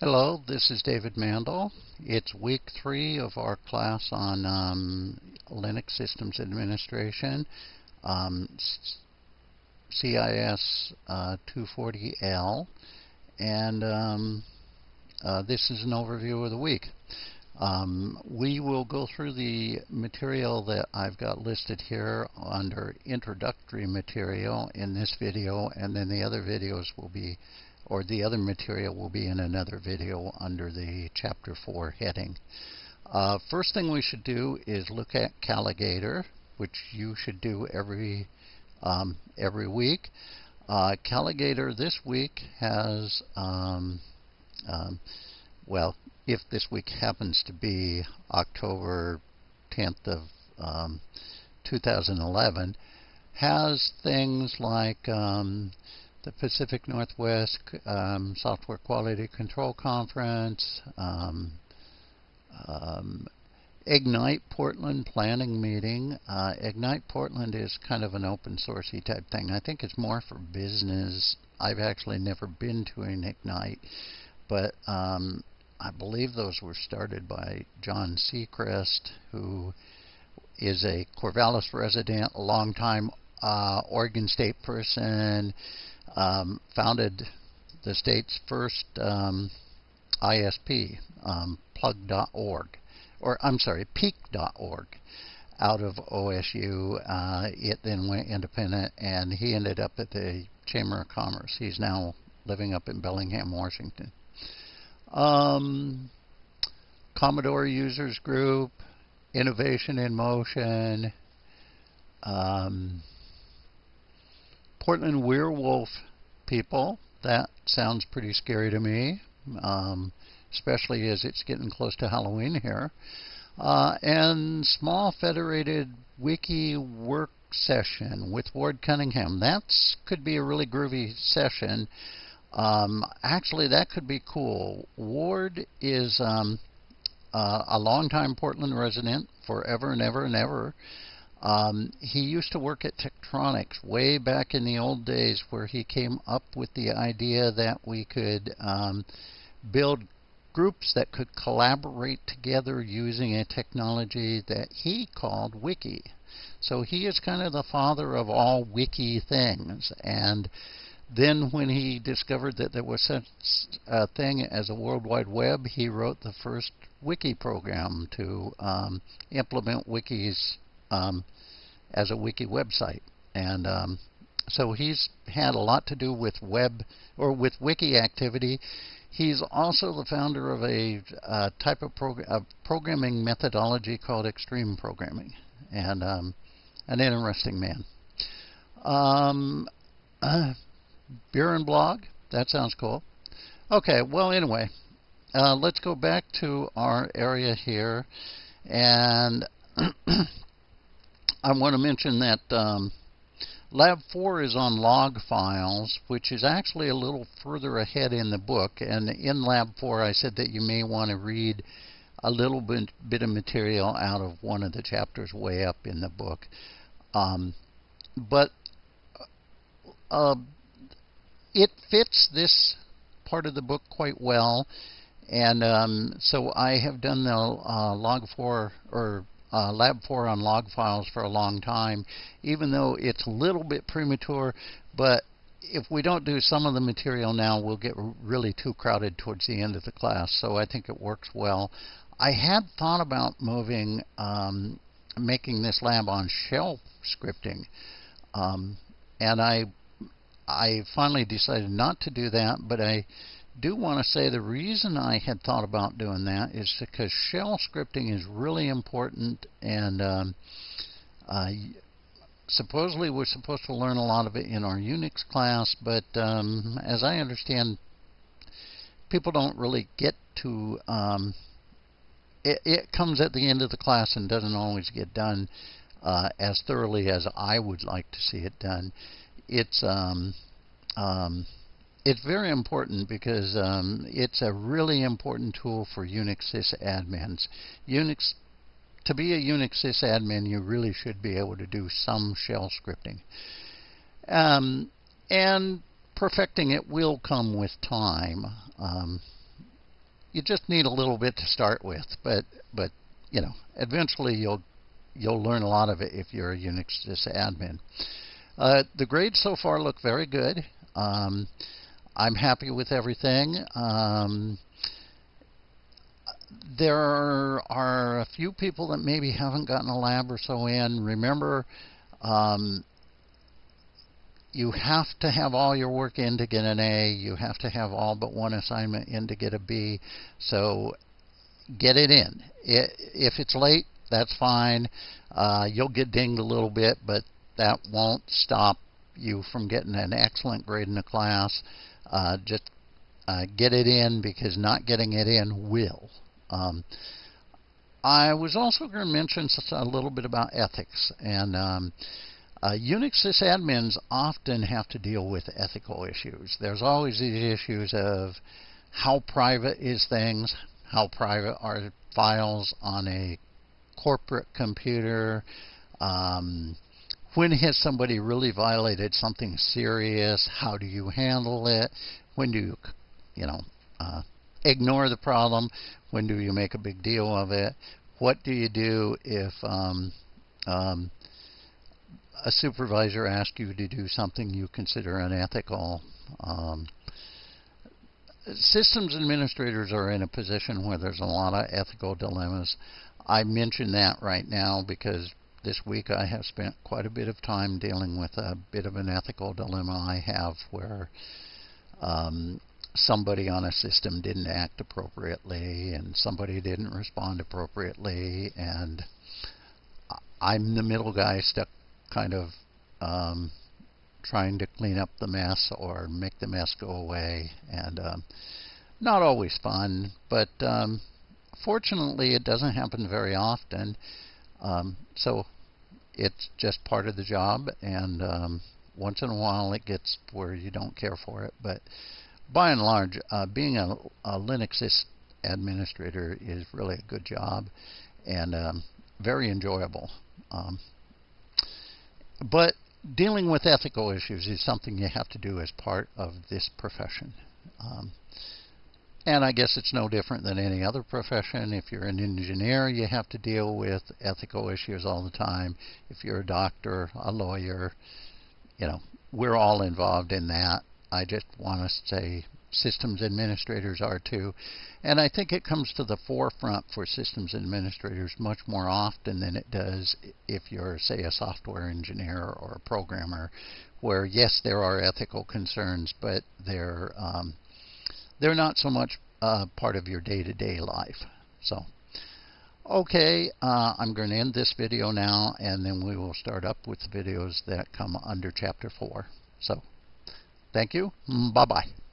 Hello, this is David Mandel. It's week three of our class on um, Linux Systems Administration, um, CIS uh, 240L, and um, uh, this is an overview of the week. Um, we will go through the material that I've got listed here under introductory material in this video, and then the other videos will be, or the other material will be in another video under the Chapter 4 heading. Uh, first thing we should do is look at Calagator, which you should do every um, every week. Uh, Calagator this week has, um, um, well, if this week happens to be October 10th of um, 2011, has things like um, the Pacific Northwest um, Software Quality Control Conference, um, um, Ignite Portland planning meeting. Uh, Ignite Portland is kind of an open sourcey type thing. I think it's more for business. I've actually never been to an Ignite, but um, I believe those were started by John Seacrest, who is a Corvallis resident, a longtime uh, Oregon State person, um, founded the state's first um, ISP, um, plug.org, or I'm sorry, peak.org, out of OSU. Uh, it then went independent, and he ended up at the Chamber of Commerce. He's now living up in Bellingham, Washington. Um, Commodore Users Group, Innovation in Motion, um, Portland Werewolf people. That sounds pretty scary to me, um, especially as it's getting close to Halloween here. Uh, and Small Federated Wiki Work Session with Ward Cunningham. That could be a really groovy session. Um, actually, that could be cool. Ward is um, uh, a longtime Portland resident, forever and ever and ever. Um, he used to work at Tektronix way back in the old days, where he came up with the idea that we could um, build groups that could collaborate together using a technology that he called Wiki. So he is kind of the father of all Wiki things, and then, when he discovered that there was such a thing as a World Wide Web, he wrote the first wiki program to um, implement wikis um, as a wiki website. And um, so he's had a lot to do with web or with wiki activity. He's also the founder of a uh, type of programming methodology called extreme programming, and um, an interesting man. Uh, Beer and blog? That sounds cool. Okay, well, anyway, uh, let's go back to our area here. And I want to mention that um, Lab 4 is on log files, which is actually a little further ahead in the book. And in Lab 4, I said that you may want to read a little bit, bit of material out of one of the chapters way up in the book. Um, but uh, it fits this part of the book quite well. And um, so I have done the uh, log 4 or uh, lab 4 on log files for a long time, even though it's a little bit premature. But if we don't do some of the material now, we'll get really too crowded towards the end of the class. So I think it works well. I had thought about moving, um, making this lab on shell scripting. Um, and I I finally decided not to do that, but I do want to say the reason I had thought about doing that is because shell scripting is really important, and um, supposedly we're supposed to learn a lot of it in our Unix class, but um, as I understand, people don't really get to. Um, it, it, comes at the end of the class and doesn't always get done uh, as thoroughly as I would like to see it done it's um, um, it's very important because um, it's a really important tool for Unix sysadmins. Unix to be a Unix sysadmin, you really should be able to do some shell scripting. Um, and perfecting it will come with time. Um, you just need a little bit to start with, but but you know, eventually you'll you'll learn a lot of it if you're a Unix sysadmin. Uh, the grades so far look very good. Um, I'm happy with everything. Um, there are a few people that maybe haven't gotten a lab or so in. Remember, um, you have to have all your work in to get an A. You have to have all but one assignment in to get a B. So get it in. It, if it's late, that's fine. Uh, you'll get dinged a little bit, but that won't stop you from getting an excellent grade in the class. Uh, just uh, get it in because not getting it in will. Um, I was also going to mention a little bit about ethics. And um, uh, Unix sysadmins often have to deal with ethical issues. There's always these issues of how private is things, how private are files on a corporate computer, um, when has somebody really violated something serious? How do you handle it? When do you, you know, uh, ignore the problem? When do you make a big deal of it? What do you do if um, um, a supervisor asks you to do something you consider unethical? Um, systems administrators are in a position where there's a lot of ethical dilemmas. I mention that right now because this week I have spent quite a bit of time dealing with a bit of an ethical dilemma I have where um, somebody on a system didn't act appropriately and somebody didn't respond appropriately. And I'm the middle guy stuck kind of um, trying to clean up the mess or make the mess go away. And um, not always fun but um, fortunately it doesn't happen very often um, so it's just part of the job and um, once in a while it gets where you don't care for it but by and large, uh, being a, a, Linux administrator is really a good job and um, very enjoyable. Um, but dealing with ethical issues is something you have to do as part of this profession. Um, and I guess it's no different than any other profession. If you're an engineer, you have to deal with ethical issues all the time. If you're a doctor, a lawyer, you know, we're all involved in that. I just want to say systems administrators are too. And I think it comes to the forefront for systems administrators much more often than it does if you're, say, a software engineer or a programmer, where yes, there are ethical concerns, but they're um, they're not so much uh, part of your day-to-day life. So. Okay, uh, I'm going to end this video now, and then we will start up with the videos that come under Chapter 4. So, Thank you. Mm, bye bye.